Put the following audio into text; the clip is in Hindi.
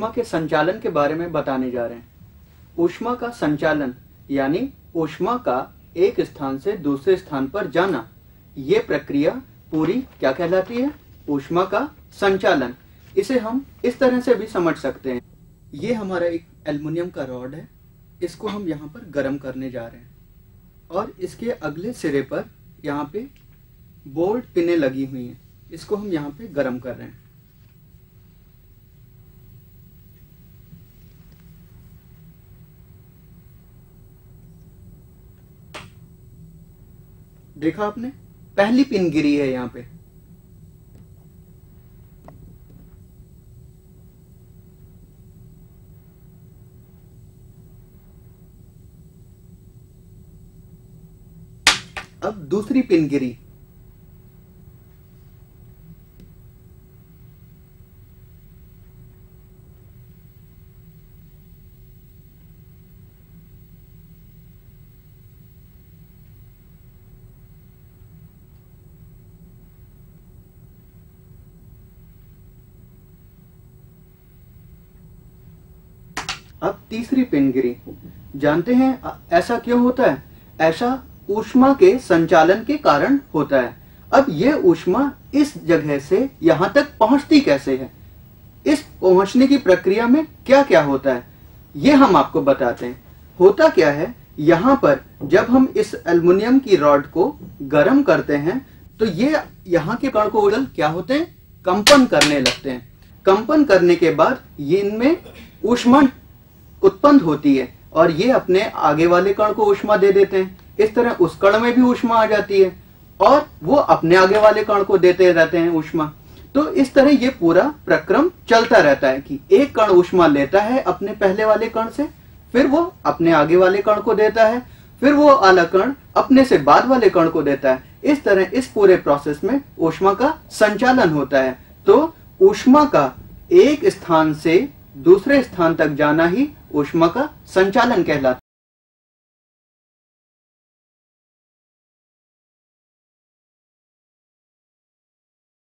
ऊष्मा के संचालन के बारे में बताने जा रहे हैं। ऊष्मा का संचालन, यानी ऊष्मा का एक स्थान से दूसरे स्थान पर जाना, ये प्रक्रिया पूरी क्या कहलाती है? ऊष्मा का संचालन। इसे हम इस तरह से भी समझ सकते हैं। ये हमारा एक एल्युमिनियम का रॉड है। इसको हम यहाँ पर गर्म करने जा रहे हैं। और इसके अगले सिरे पर यहाँ पे बोल्ट पिने लगी हुई हैं। इसको हम यहाँ पे गर्म कर रहे हैं। देखा आपने? पहली पिन गिरी है यहाँ पे। अब दूसरी पिन गिरी। अब तीसरी पिन गिरी जानते हैं ऐसा क्यों होता है? ऐसा ऊष्मा के संचालन के कारण होता है। अब यह ऊष्मा इस जगह से यहाँ तक पहुँचती कैसे है? इस पहुँचने की प्रक्रिया में क्या क्या होता है? ये हम आपको बताते हैं। होता क्या है? यहाँ पर जब हम इस एल्युमिनियम की रॉड को गर्म करते हैं तो ये यहाँ के कण को उड़ल क्या होते हैं? कंपन करने लगते हैं। कंपन करने के बाद ये इनमें ऊष्मा उत्पन्न होती है और ये अपने आगे वाले कण को ऊष्मा दे देते हैं। इस तरह उस कण में भी ऊष्मा आ जाती है और वो अपने आगे वाले कण को देते रहते हैं ऊष्मा तो इस तरह ये पूरा प्रक्रम चलता रहता है कि एक कण ऊष्मा लेता है अपने पहले वाले कण से, फिर वो अपने आगे वाले कण को देता है, फिर वो वाला कण अपने से बाद वाले कण को देता है। इस तरह इस पूरे प्रोसेस में ऊष्मा का संचालन होता है। तो ऊष्मा का एक स्थान से दूसरे स्थान तक जाना ही ऊष्मा का संचालन कहलाता है।